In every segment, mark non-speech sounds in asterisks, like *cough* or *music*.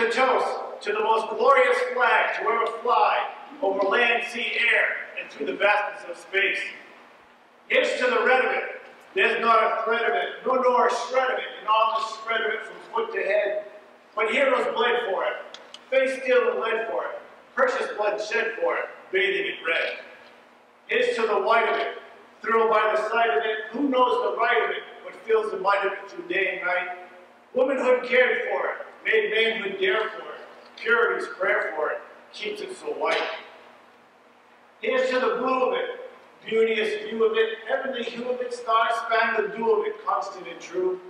A toast to the most glorious flag to ever fly over land, sea, air, and through the vastness of space. Here's to the red of it. There's not a thread of it, no nor a shred of it, in all the spread of it from foot to head. But heroes bled for it, face steel and lead for it, precious blood shed for it, bathing in red. Here's to the white of it, thrilled by the sight of it, who knows the right of it, but feels the might of it through day and night. Womanhood cared for it, made manhood dare for it, purity's prayer for it, keeps it so white. Here's to the blue of it, beauteous view of it, heavenly hue of it, star-spangled dew of it, constant and true.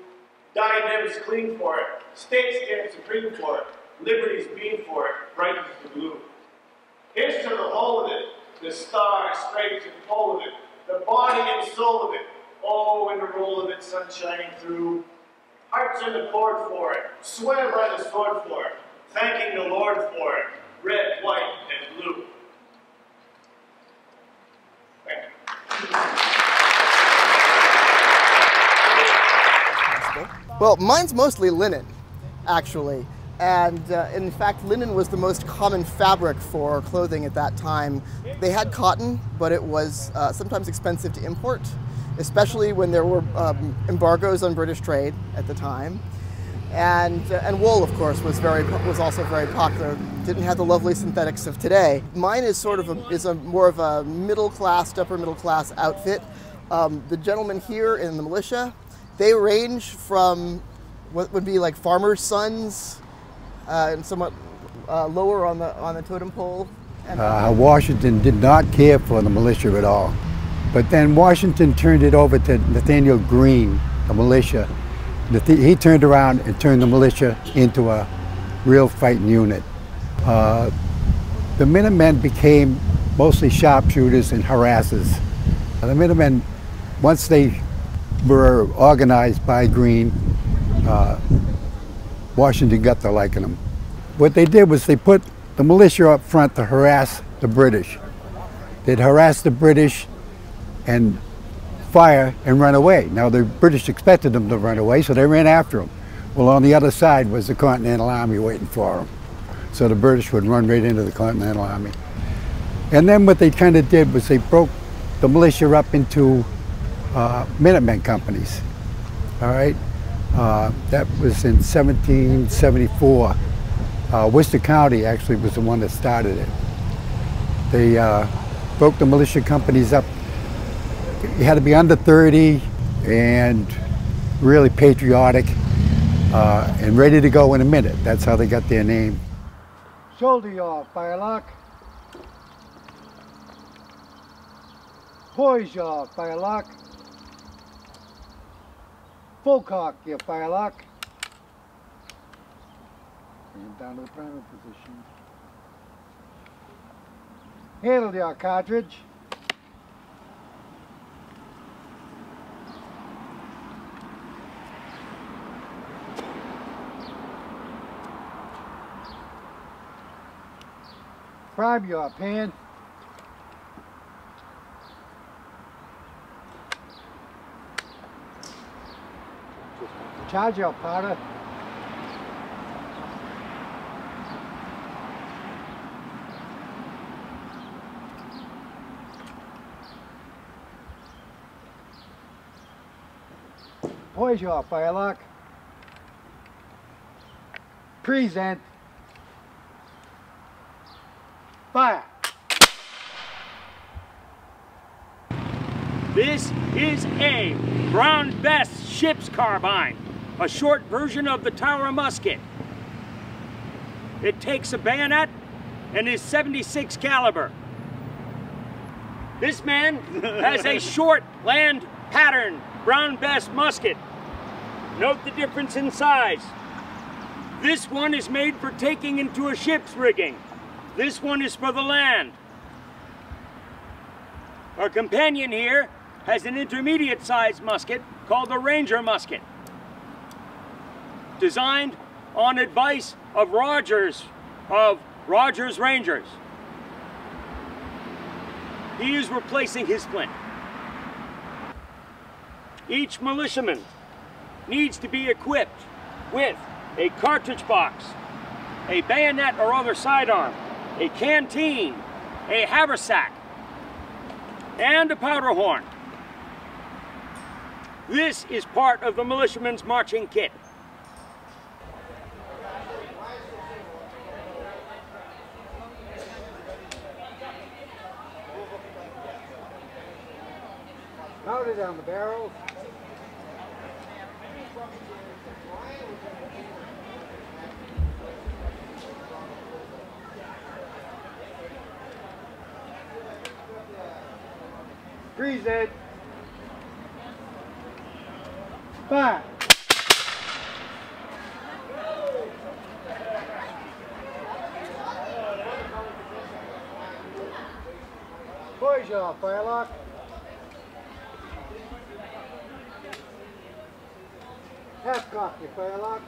Diadems clean for it, state stamp supreme for it, liberty's beam for it, brightens the blue. Here's to the whole of it, the star, stripes, and pole of it, the body and soul of it, oh, and the roll of it, sun shining through. Hearts in the for it, swear by the sword for it, thanking the Lord for it, red, white, and blue. Well, mine's mostly linen, actually. And uh, in fact, linen was the most common fabric for clothing at that time. They had cotton, but it was uh, sometimes expensive to import, especially when there were um, embargoes on British trade at the time. And, uh, and wool, of course, was, very, was also very popular. Didn't have the lovely synthetics of today. Mine is sort of a, is a more of a middle class, upper middle class outfit. Um, the gentlemen here in the militia, they range from what would be like farmers' sons uh, and somewhat uh, lower on the, on the totem pole. Uh, Washington did not care for the militia at all. But then Washington turned it over to Nathaniel Greene, the militia, he turned around and turned the militia into a real fighting unit. Uh, the Minutemen became mostly sharpshooters and harassers. The Minutemen, once they were organized by Greene, uh, Washington got to liking them. What they did was they put the militia up front to harass the British. They'd harass the British and fire and run away. Now the British expected them to run away, so they ran after them. Well, on the other side was the Continental Army waiting for them. So the British would run right into the Continental Army. And then what they kind of did was they broke the militia up into uh, Minutemen companies. All right, uh, that was in 1774. Uh, Worcester County actually was the one that started it. They uh, broke the militia companies up you had to be under 30 and really patriotic uh, and ready to go in a minute. That's how they got their name. Shoulder yaw, firelock. Poise yaw, firelock. Full cock, your firelock. Bring him down to the priming position. Handle your cartridge. Prime your pan. Charge your powder. Poise your firelock. Present. Fire. This is a Brown Bess ship's carbine, a short version of the Tower musket. It takes a bayonet and is 76 caliber. This man has a *laughs* short land pattern Brown Bess musket. Note the difference in size. This one is made for taking into a ship's rigging. This one is for the land. Our companion here has an intermediate sized musket called the Ranger musket. Designed on advice of Rogers, of Rogers Rangers. He is replacing his flint. Each militiaman needs to be equipped with a cartridge box a bayonet or other sidearm, a canteen, a haversack, and a powder horn. This is part of the militiaman's marching kit. Powder down the barrels. Freeze it. Fire. Poise your firelock. Half cock firelock.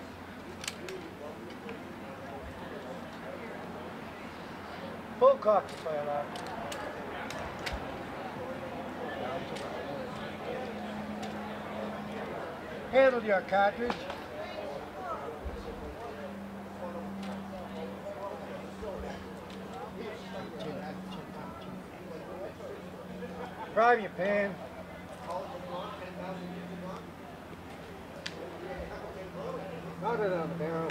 Full cock firelock. Handle your cartridge. Prime your pan. Mount it on the barrel.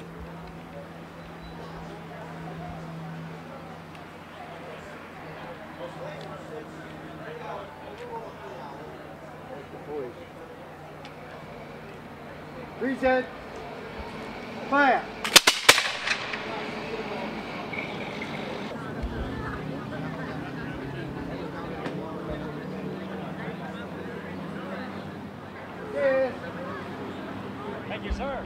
Reset. Fire. Yes. Thank you, sir.